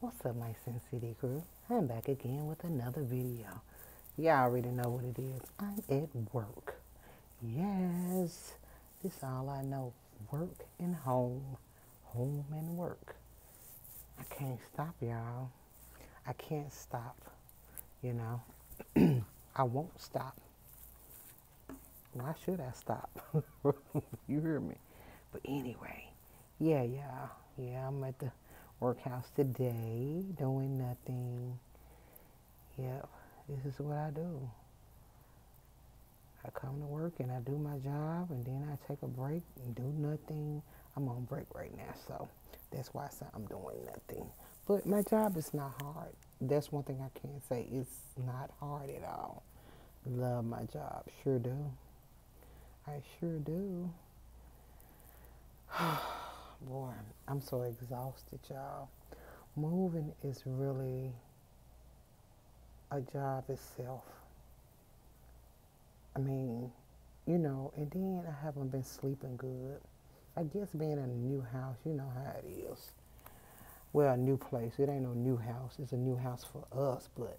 What's up, my Cyn City crew? I'm back again with another video. Y'all already know what it is. I'm at work. Yes, this is all I know. Work and home, home and work. I can't stop, y'all. I can't stop, you know. I won't stop. Why should I stop? you hear me? But anyway, yeah, yeah, yeah, I'm at the workhouse today doing nothing. Yep, this is what I do. I come to work and I do my job and then I take a break and do nothing. I'm on break right now, so that's why I I'm doing nothing. But my job is not hard. That's one thing I can say. It's not hard at all. Love my job. Sure do. I sure do. Boy, I'm so exhausted, y'all. Moving is really a job itself. I mean, you know, and then I haven't been sleeping good. I guess being in a new house, you know how it is. Well, a new place. It ain't no new house. It's a new house for us, but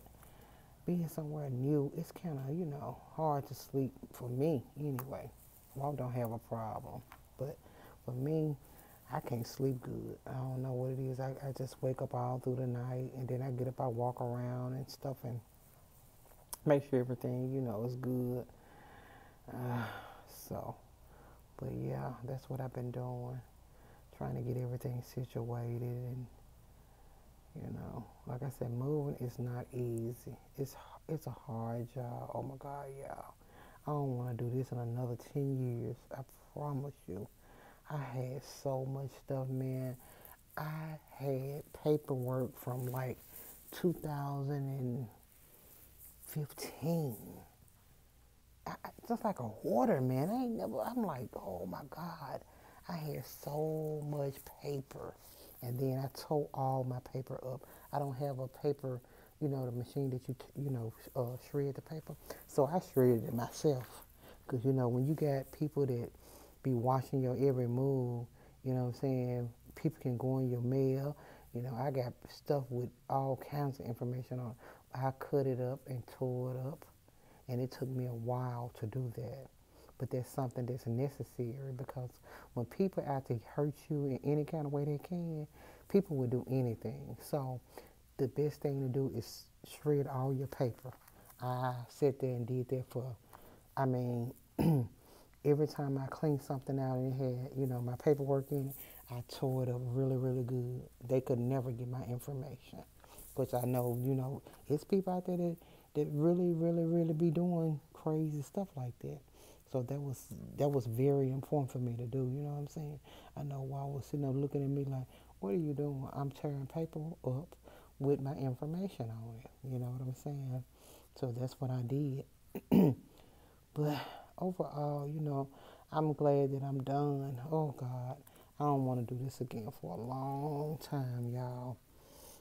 being somewhere new, it's kind of, you know, hard to sleep for me anyway. I don't have a problem, but for me, I can't sleep good. I don't know what it is. I, I just wake up all through the night and then I get up, I walk around and stuff and make sure everything, you know, is good. Uh, so, but yeah, that's what I've been doing. Trying to get everything situated and, you know, like I said, moving is not easy. It's, it's a hard job. Oh my God, y'all. I don't want to do this in another 10 years. I promise you. I had so much stuff, man. I had paperwork from like 2015. I, just like a hoarder, man. I ain't never, I'm like, oh my God. I had so much paper. And then I tore all my paper up. I don't have a paper, you know, the machine that you, you know, uh, shred the paper. So I shredded it myself. Because, you know, when you got people that be watching your every move. You know what I'm saying? People can go in your mail. You know, I got stuff with all kinds of information on. I cut it up and tore it up, and it took me a while to do that. But that's something that's necessary because when people out to hurt you in any kind of way they can, people will do anything. So the best thing to do is shred all your paper. I sat there and did that for, I mean, every time I cleaned something out and it had, you know, my paperwork in it, I tore it up really, really good. They could never get my information. Which I know, you know, it's people out there that, that really, really, really be doing crazy stuff like that. So that was that was very important for me to do, you know what I'm saying? I know while was sitting there looking at me like, What are you doing? I'm tearing paper up with my information on it. You know what I'm saying? So that's what I did. but overall, you know, I'm glad that I'm done. Oh God, I don't want to do this again for a long time, y'all.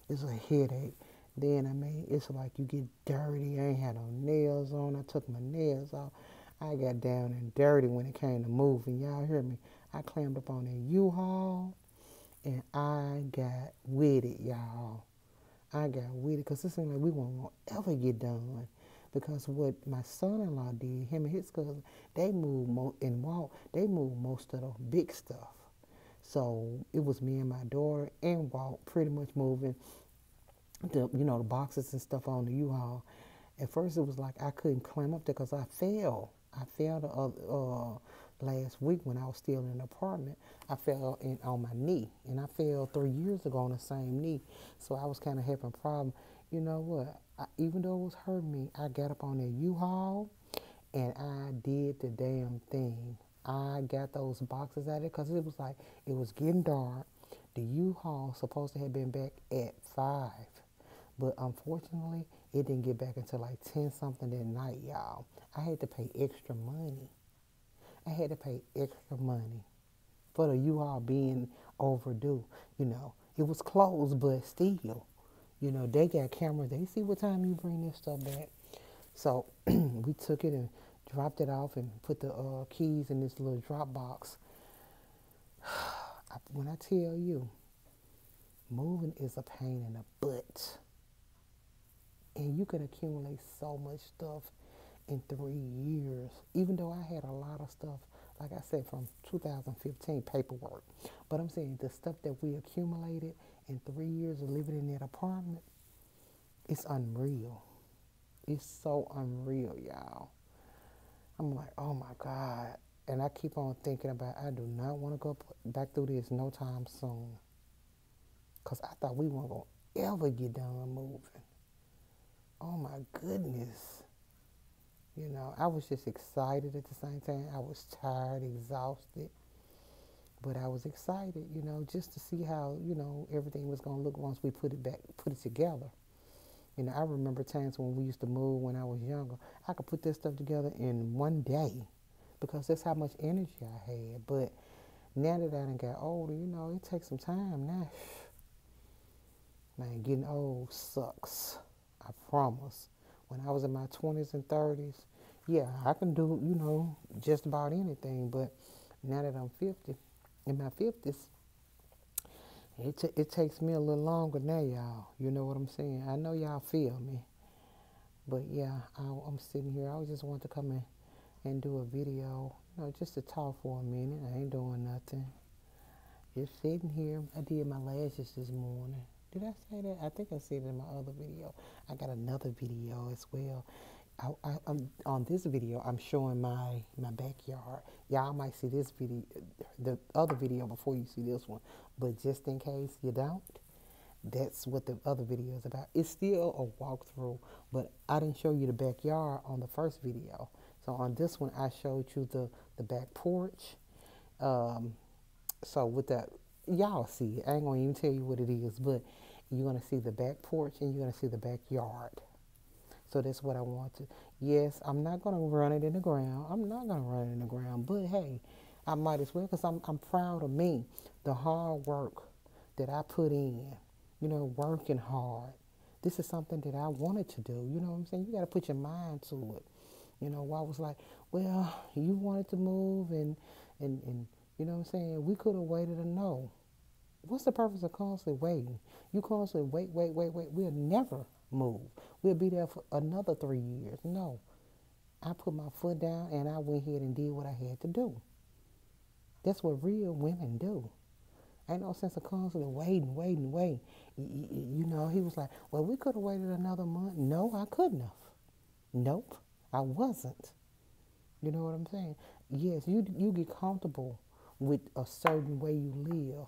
It's a headache. Then I mean, it's like you get dirty. I ain't had no nails on. I took my nails off. I got down and dirty when it came to moving. Y'all hear me? I climbed up on that U-Haul and I got with it, y'all. I got with it because this seemed like we won't ever get done because what my son-in-law did, him and his cousin, they moved mo- and Walt, they moved most of the big stuff. So it was me and my daughter and Walt pretty much moving the you know the boxes and stuff on the U-Haul. At first it was like I couldn't climb up there because I fell. I fell the other, uh, last week when I was still in an apartment. I fell in, on my knee, and I fell three years ago on the same knee. So I was kind of having a problem. You know what? I, even though it was hurting me, I got up on that U-Haul and I did the damn thing. I got those boxes out of it because it was like, it was getting dark. The U-Haul supposed to have been back at 5. But unfortunately, it didn't get back until like 10 something that night, y'all. I had to pay extra money. I had to pay extra money for the U-Haul being overdue. You know, it was closed, but still. You know, they got cameras. They see what time you bring this stuff back. So we took it and dropped it off and put the uh, keys in this little drop box. when I tell you, moving is a pain in the butt. And you can accumulate so much stuff in three years, even though I had a lot of stuff, like I said, from 2015 paperwork. But I'm saying the stuff that we accumulated in three years of living in that apartment, it's unreal. It's so unreal, y'all. I'm like, oh my God. And I keep on thinking about, I do not want to go back through this no time soon. Because I thought we weren't going to ever get done moving. Oh my goodness. You know, I was just excited at the same time. I was tired, exhausted. But I was excited, you know, just to see how, you know, everything was going to look once we put it back, put it together. You know, I remember times when we used to move when I was younger. I could put this stuff together in one day because that's how much energy I had. But now that I done got older, you know, it takes some time now. Man, getting old sucks. I promise. When I was in my 20s and 30s, yeah, I can do, you know, just about anything. But now that I'm 50, in my 50s, it, t- it takes me a little longer now, y'all. You know what I'm saying? I know y'all feel me. But yeah, I, am sitting here. I just want to come in and do a video, you know, just to talk for a minute. I ain't doing nothing. Just sitting here. I did my lashes this morning. Did I say that? I think I said it in my other video. I got another video as well. I, I'm, on this video, I'm showing my, my backyard. Y'all might see this video, the other video before you see this one. But just in case you don't, that's what the other video is about. It's still a walkthrough, but I didn't show you the backyard on the first video. So on this one, I showed you the, the back porch. Um, so with that, y'all see it. I ain't going to even tell you what it is, but you're going to see the back porch and you're going to see the backyard. So that's what I want to. Yes, I'm not going to run it in the ground. I'm not going to run it in the ground. But hey, I might as well because I'm, I'm proud of me. The hard work that I put in, you know, working hard. This is something that I wanted to do. You know what I'm saying? You got to put your mind to it. You know, I was like, well, you wanted to move and, and, and you know what I'm saying? We could have waited a no. What's the purpose of constantly waiting? You constantly wait, wait, wait, wait. We'll never move. We'll be there for another three years. No. I put my foot down and I went ahead and did what I had to do. That's what real women do. Ain't no sense of constantly waiting, waiting, waiting. You know, he was like, well, we could have waited another month. No, I couldn't have. Nope, I wasn't. You know what I'm saying? Yes, you you get comfortable with a certain way you live.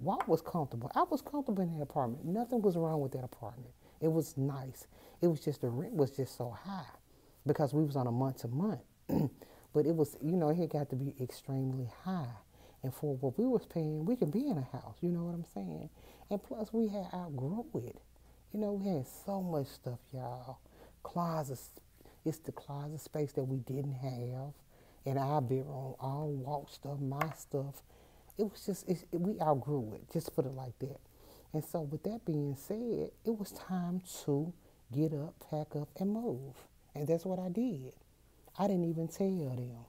What was comfortable? I was comfortable in that apartment. Nothing was wrong with that apartment. It was nice. It was just the rent was just so high because we was on a month to month. but it was, you know, it got to be extremely high. And for what we was paying, we could be in a house. You know what I'm saying? And plus, we had outgrow it. You know, we had so much stuff, y'all. Closets. It's the closet space that we didn't have in our bedroom. All walk stuff, my stuff. It was just, it, we outgrew it. Just put it like that. And so, with that being said, it was time to get up, pack up, and move. And that's what I did. I didn't even tell them.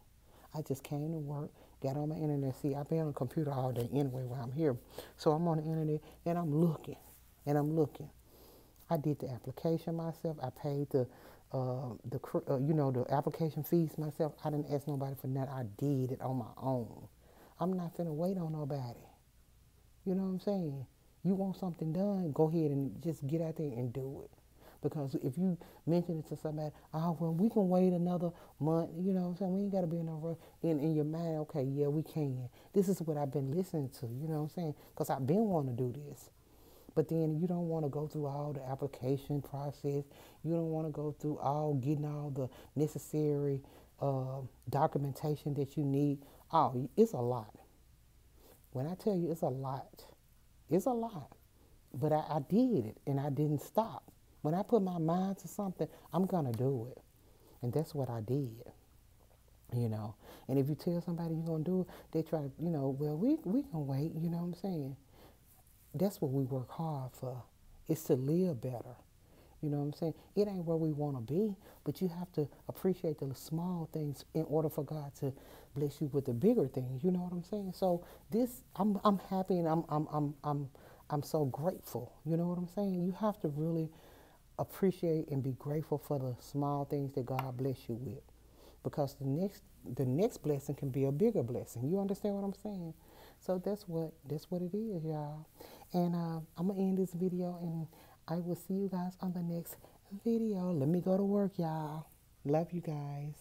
I just came to work, got on my internet. See, I've been on the computer all day anyway while I'm here. So I'm on the internet and I'm looking and I'm looking. I did the application myself. I paid the, uh, the uh, you know, the application fees myself. I didn't ask nobody for that. I did it on my own. I'm not finna wait on nobody. You know what I'm saying? You want something done, go ahead and just get out there and do it. Because if you mention it to somebody, oh, well, we can wait another month, you know what I'm saying? We ain't got to be in, a, rush. in, in your mind, okay, yeah, we can. This is what I've been listening to, you know what I'm saying? Because I've been wanting to do this. But then you don't want to go through all the application process. You don't want to go through all getting all the necessary uh, documentation that you need. Oh, it's a lot. When I tell you it's a lot, it's a lot. But I, I did it and I didn't stop. When I put my mind to something, I'm going to do it. And that's what I did. You know, and if you tell somebody you're to do it, they try to, you know, well, we, we can wait, you know what I'm saying? That's what we work hard for, is to live better. You know what I'm saying? It ain't where we want to be, but you have to appreciate the small things in order for God to bless you with the bigger things. You know what I'm saying? So this, I'm, I'm happy and I'm, I'm, I'm, I'm I'm so grateful. You know what I'm saying? You have to really appreciate and be grateful for the small things that God bless you with. Because the next the next blessing can be a bigger blessing. You understand what I'm saying? So that's what that's what it is, y'all. And uh, I'm gonna end this video, and I will see you guys on the next video. Let me go to work, y'all. Love you guys.